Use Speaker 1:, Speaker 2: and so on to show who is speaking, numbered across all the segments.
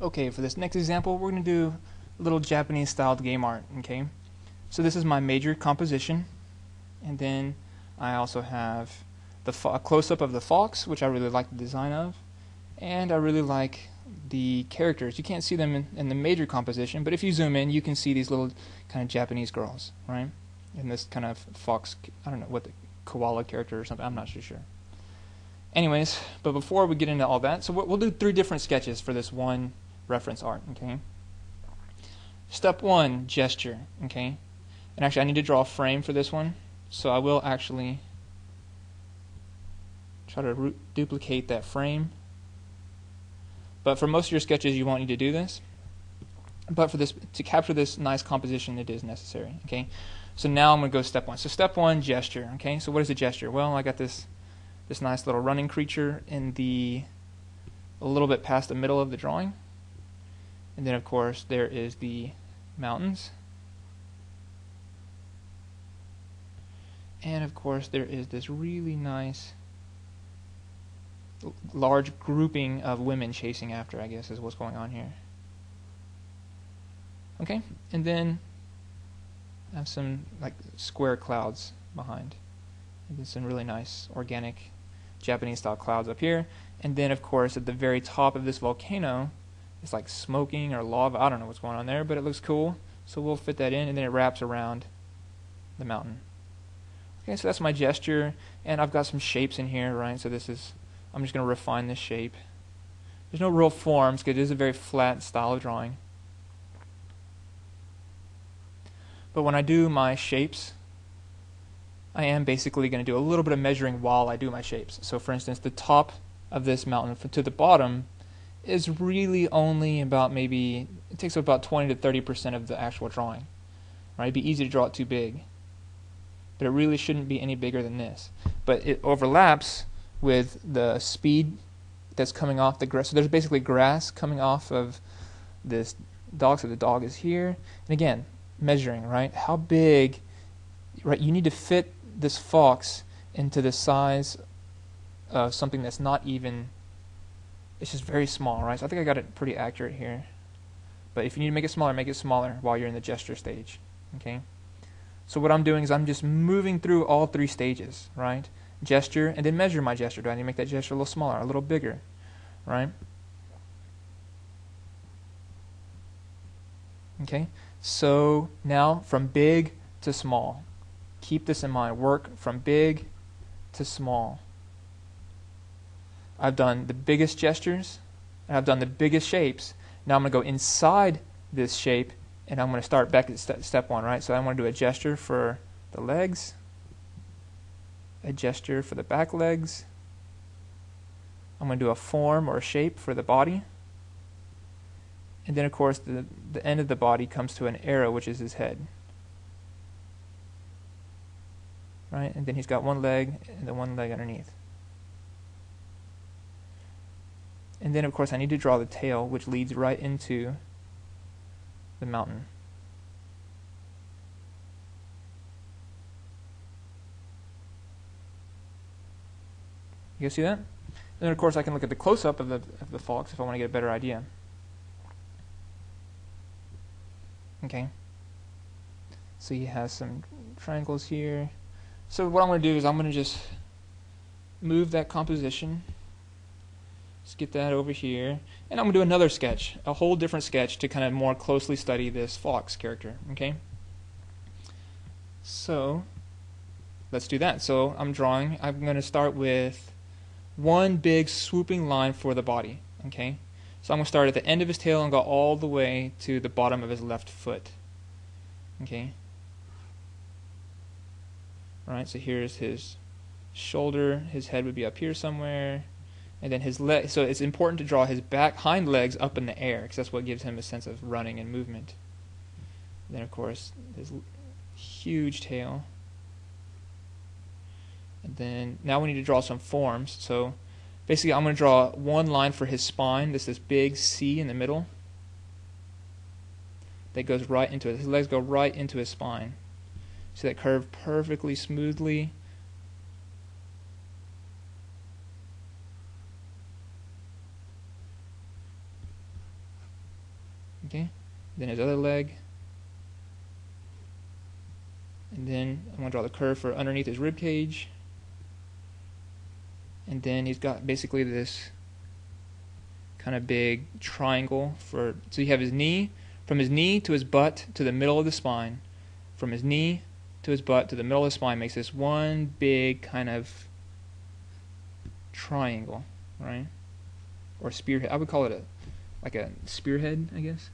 Speaker 1: Okay, for this next example, we're going to do a little Japanese styled game art, okay? So this is my major composition, and then I also have the a close-up of the fox, which I really like the design of, and I really like the characters. You can't see them in, in, the major composition, but if you zoom in, you can see these little kind of Japanese girls, right? And this kind of fox, I don't know what the koala character or something, I'm not sure. Anyways, but before we get into all that, so we'll do three different sketches for this one reference art, okay? Step one, gesture, okay? And actually, I need to draw a frame for this one, so I will actually try to duplicate that frame. But for most of your sketches, you won't need to do this. But for this, to capture this nice composition, it is necessary, okay? So now I'm going to go step one. So step one, gesture, okay? So what is a gesture? Well, I got this this nice little running creature in the a little bit past the middle of the drawing. And then, of course, there is the mountains. And, of course, there is this really nice large grouping of women chasing after, I guess, is what's going on here. Okay, and then I have some like square clouds behind. And some really nice organic Japanese style clouds up here. And then, of course, at the very top of this volcano, it's like smoking or lava. I don't know what's going on there, but it looks cool. So we'll fit that in, and then it wraps around the mountain. Okay, so that's my gesture, and I've got some shapes in here, right? So this is, I'm just going to refine this shape. There's no real forms because it is a very flat style of drawing. But when I do my shapes, I am basically going to do a little bit of measuring while I do my shapes. So for instance, the top of this mountain to the bottom is really only about maybe it takes about 20 to 30 percent of the actual drawing. Right? It'd be easy to draw it too big, but it really shouldn't be any bigger than this. But it overlaps with the speed that's coming off the grass. So there's basically grass coming off of this dog. So the dog is here, and again, measuring right. How big? Right, you need to fit this fox into the size of something that's not even it's just very small, right? So I think I got it pretty accurate here. But if you need to make it smaller, make it smaller while you're in the gesture stage. Okay? So what I'm doing is I'm just moving through all three stages, right? Gesture, and then measure my gesture. Do I need to make that gesture a little smaller, a little bigger, right? Okay? So now from big to small. Keep this in mind. Work from big to small. I've done the biggest gestures, and I've done the biggest shapes. Now I'm going to go inside this shape, and I'm going to start back at step, step one, right? So I'm going to do a gesture for the legs, a gesture for the back legs. I'm going to do a form or a shape for the body. And then, of course, the, the end of the body comes to an arrow, which is his head. Right? And then he's got one leg and then one leg underneath. And then, of course, I need to draw the tail, which leads right into the mountain. You guys see that? And then, of course, I can look at the close-up of the, of the fox if I want to get a better idea. Okay. So he has some triangles here. So what I'm going to do is I'm going to just move that composition Let's get that over here. And I'm going to do another sketch, a whole different sketch to kind of more closely study this fox character, okay? So, let's do that. So I'm drawing, I'm going to start with one big swooping line for the body, okay? So I'm going to start at the end of his tail and go all the way to the bottom of his left foot, okay? Alright, so here's his shoulder, his head would be up here somewhere and then his leg. So it's important to draw his back hind legs up in the air because that's what gives him a sense of running and movement. And then of course his huge tail. And then now we need to draw some forms. So basically I'm going to draw one line for his spine. This this big C in the middle. That goes right into it. His legs go right into his spine. See that curve perfectly smoothly Okay, then his other leg. And then I'm to draw the curve for underneath his rib cage. And then he's got basically this kind of big triangle for so you have his knee from his knee to his butt to the middle of the spine. From his knee to his butt to the middle of the spine makes this one big kind of triangle, right? Or spearhead. I would call it a like a spearhead, I guess.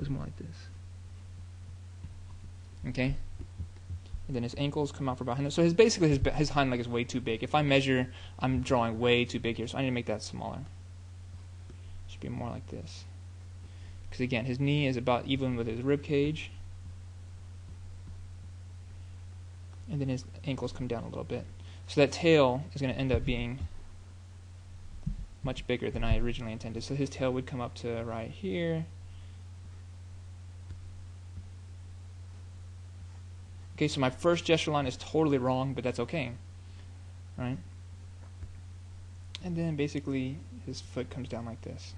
Speaker 1: It's more like this. Okay? And then his ankles come out from behind. So his basically his his hind leg is way too big. If I measure, I'm drawing way too big here, so I need to make that smaller. Should be more like this. Because again, his knee is about even with his rib cage. And then his ankles come down a little bit. So that tail is going to end up being much bigger than I originally intended. So his tail would come up to right here. Okay, so my first gesture line is totally wrong, but that's okay. Right? And then basically his foot comes down like this.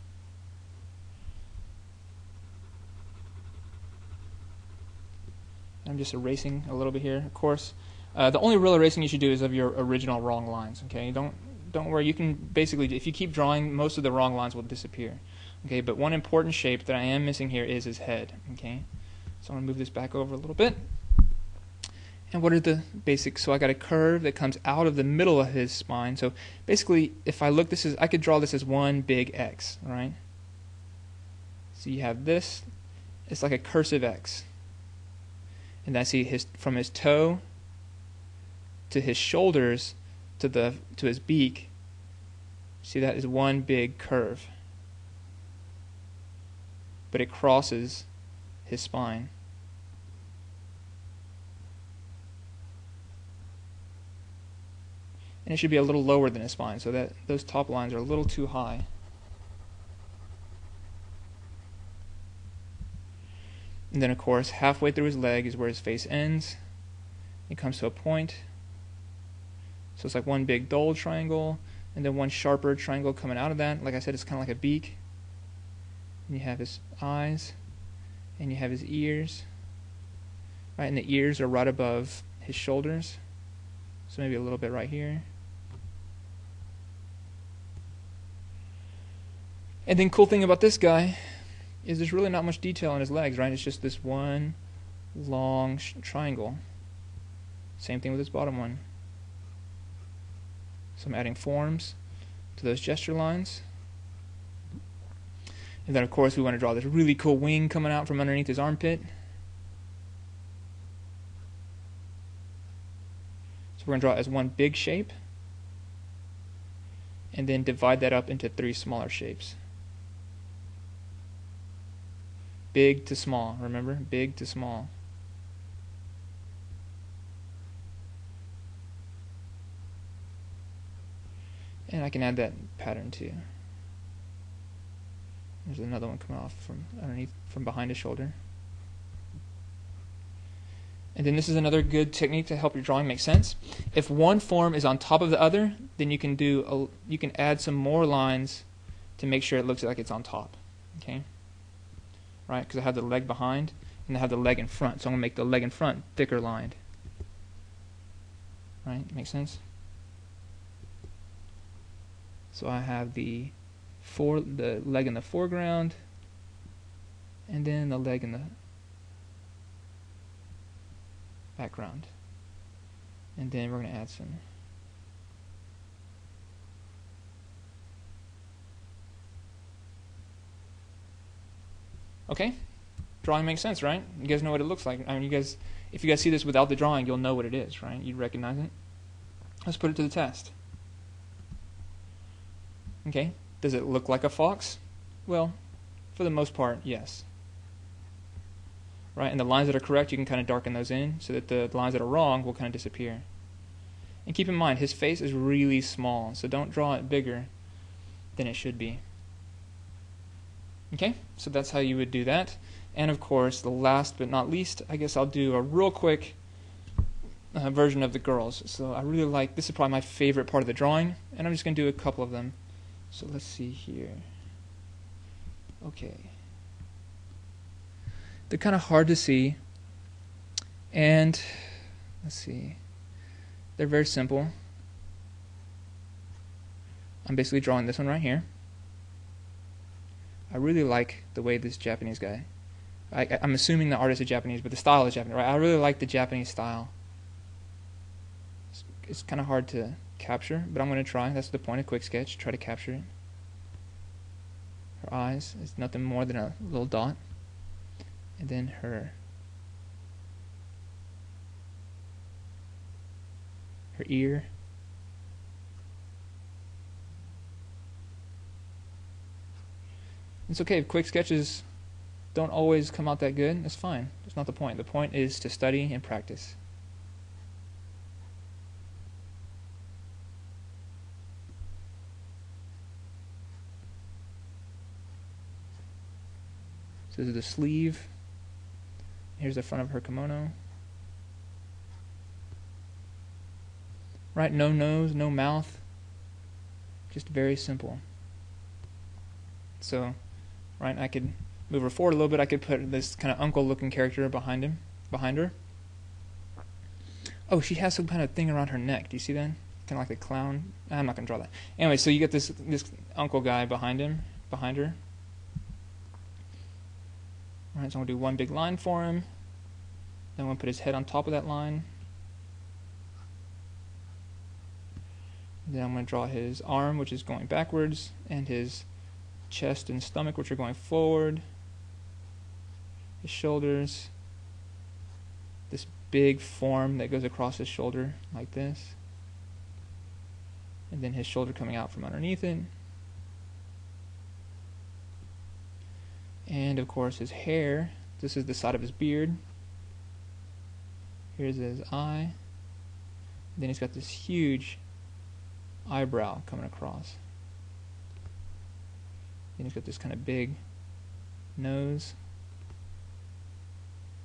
Speaker 1: I'm just erasing a little bit here. Of course, uh, the only real erasing you should do is of your original wrong lines. Okay, don't don't worry. You can basically, if you keep drawing, most of the wrong lines will disappear. Okay, but one important shape that I am missing here is his head. Okay, so I'm gonna move this back over a little bit. And what are the basics? So I got a curve that comes out of the middle of his spine. So basically, if I look, this is I could draw this as one big X, right? So you have this. It's like a cursive X and I see his from his toe to his shoulders to the to his beak. See that is one big curve. But it crosses his spine. And it should be a little lower than his spine, so that those top lines are a little too high. And then, of course, halfway through his leg is where his face ends. It comes to a point. So it's like one big dull triangle, and then one sharper triangle coming out of that. Like I said, it's kind of like a beak. And you have his eyes, and you have his ears. Right, and the ears are right above his shoulders. So maybe a little bit right here. And then cool thing about this guy is there's really not much detail on his legs, right? It's just this one long triangle. Same thing with this bottom one. So I'm adding forms to those gesture lines. And then, of course, we want to draw this really cool wing coming out from underneath his armpit. So we're going to draw it as one big shape. And then divide that up into three smaller shapes. Big to small, remember? Big to small. And I can add that pattern too. There's another one coming off from underneath, from behind his shoulder. And then this is another good technique to help your drawing make sense. If one form is on top of the other, then you can do a, you can add some more lines to make sure it looks like it's on top. Okay right? Because I have the leg behind and I have the leg in front. So I'm going to make the leg in front thicker lined. Right? Make sense? So I have the for the leg in the foreground and then the leg in the background. And then we're going to add some Okay? Drawing makes sense, right? You guys know what it looks like. I mean, you guys, if you guys see this without the drawing, you'll know what it is, right? You'd recognize it. Let's put it to the test. Okay? Does it look like a fox? Well, for the most part, yes. Right? And the lines that are correct, you can kind of darken those in so that the lines that are wrong will kind of disappear. And keep in mind, his face is really small, so don't draw it bigger than it should be. Okay, so that's how you would do that. And of course, the last but not least, I guess I'll do a real quick uh, version of the girls. So I really like, this is probably my favorite part of the drawing, and I'm just going to do a couple of them. So let's see here. Okay. They're kind of hard to see. And let's see. They're very simple. I'm basically drawing this one right here. I really like the way this Japanese guy. I, am assuming the artist is Japanese, but the style is Japanese, right? I really like the Japanese style. It's, it's kind of hard to capture, but I'm going to try. That's the point of quick sketch. Try to capture it. Her eyes is nothing more than a little dot. And then her her ear. It's okay if quick sketches don't always come out that good. That's fine. That's not the point. The point is to study and practice. So this is the sleeve. Here's the front of her kimono. Right, no nose, no mouth. Just very simple. So, right, I could move her forward a little bit. I could put this kind of uncle-looking character behind him, behind her. Oh, she has some kind of thing around her neck. Do you see that? Kind of like a clown. I'm not gonna draw that. Anyway, so you get this this uncle guy behind him, behind her. Alright, so I'm going to do one big line for him. Then I'm going to put his head on top of that line. Then I'm going to draw his arm, which is going backwards, and his chest and stomach, which are going forward. His shoulders. This big form that goes across his shoulder, like this. And then his shoulder coming out from underneath it. And of course his hair. This is the side of his beard. Here's his eye. Then he's got this huge eyebrow coming across. He's got this kind of big nose.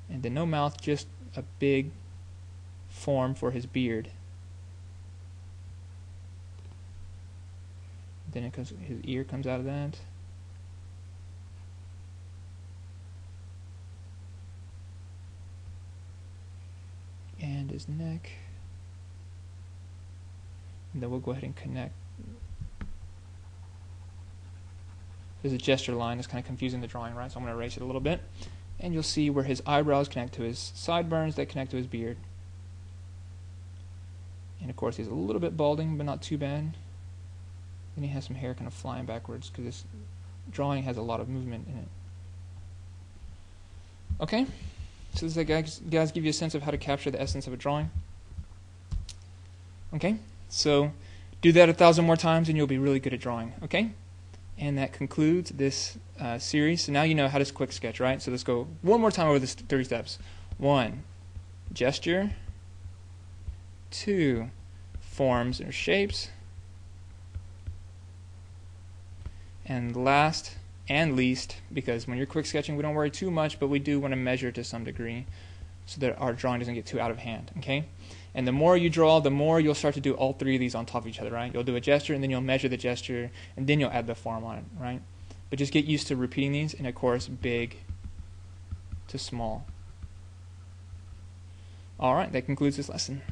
Speaker 1: And then no mouth, just a big form for his beard. Then it comes, his ear comes out of that. and his neck. And then we'll go ahead and connect. There's a gesture line that's kind of confusing the drawing, right? So I'm going to erase it a little bit. And you'll see where his eyebrows connect to his sideburns, that connect to his beard. And of course, he's a little bit balding, but not too bad. Then he has some hair kind of flying backwards because this drawing has a lot of movement in it. Okay? So does that guys, guys give you a sense of how to capture the essence of a drawing? Okay, so do that a thousand more times and you'll be really good at drawing. Okay, and that concludes this uh, series. So now you know how to quick sketch, right? So let's go one more time over the three steps. One, gesture. Two, forms or shapes. And last, and least, because when you're quick sketching, we don't worry too much, but we do want to measure to some degree so that our drawing doesn't get too out of hand, okay? And the more you draw, the more you'll start to do all three of these on top of each other, right? You'll do a gesture, and then you'll measure the gesture, and then you'll add the form on it, right? But just get used to repeating these, and of course, big to small. All right, that concludes this lesson.